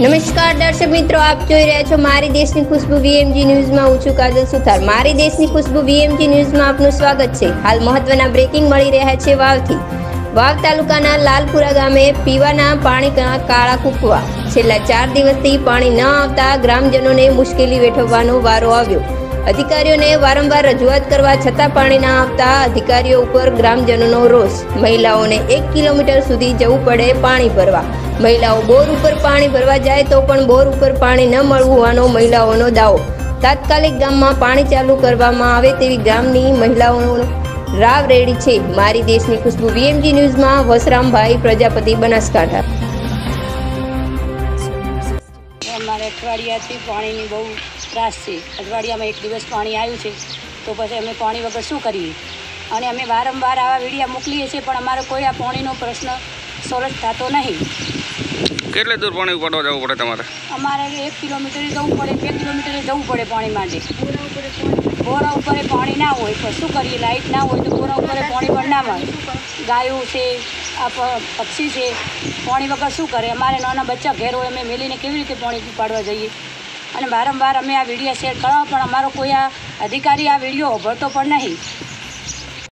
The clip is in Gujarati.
નમસ્કાર દર્શક મિત્રો, આપ જોઈ રહ્યા છો મારી દેશની ખુશ્બુ વીએમજી ન્યૂઝમાં. હું છું કાજલ સુથાર. મારી દેશની ખુશ્બુ વીએમજી ન્યૂઝમાં આપનું સ્વાગત છે. હાલ મહત્વના બ્રેકિંગ મળી રહ્યા છે વાવથી. વાવ તાલુકાના લાલપુરા ગામે પીવાના પાણીના કાળા કૂકવા. છેલ્લા ચાર દિવસથી પાણી ન આવતા ગ્રામજનોને મુશ્કેલી વેઠવવાનો વારો આવ્યો. અધિકારીઓને વારંવાર રજૂઆત કરવા છતાં પાણી ના આવતા અધિકારીઓ ઉપર ગ્રામજનોનો રોષ. મહિલાઓને એક કિલોમીટર સુધી જવું પડે પાણી ભરવા. મહિલાઓ બોર ઉપર પાણી ભરવા જાય તો પણ બોર ઉપર પાણી ન મળવું હોવાનો મહિલાઓનો દાવો. તાત્કાલિક ગામમાં પાણી ચાલુ કરવામાં આવે તેવી ગામની મહિલાઓનો રાવ રેડી છે. મારી દેશની ખુશ્બુ વીએમજી ન્યૂઝમાં વસરામભાઈ પ્રજાપતિ બનાસકાંઠા. અમારે અઠવાડિયાથી પાણીની બહુ ત્રાસ છે. અઠવાડિયામાં એક દિવસ પાણી આવ્યું છે. તો પછી અમે પાણી વગર શું કરીએ? અને અમે વારંવાર આવા વિડીયા મોકલીએ છીએ, પણ અમારો કોઈ આ પાણીનો પ્રશ્ન સોલ્વ થતો નહીં. કેટલે દૂર પાણી ઉપાડવા જવું પડે તમારે? અમારે એક કિલોમીટર જવું પડે, બે કિલોમીટર જવું પડે પાણી માટે. બોરા ઉપર પાણી ના હોય, તો શું કરીએ? લાઇટ ના હોય તો બોરા ઉપર પાણી પણ ના મળે. ગાયો છે, આ પક્ષી છે, પાણી વગર શું કરે? અમારે નાના બચ્ચા ઘેર હોય, અમે મેલીને કેવી રીતે પાણી ઉપાડવા જઈએ? અને વારંવાર અમે આ વીડિયો શેર કરવા, પણ અમારો કોઈ આ અધિકારી આ વીડિયો ઉભરતો પણ નહીં.